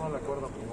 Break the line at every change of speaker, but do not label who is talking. No, la acuerdo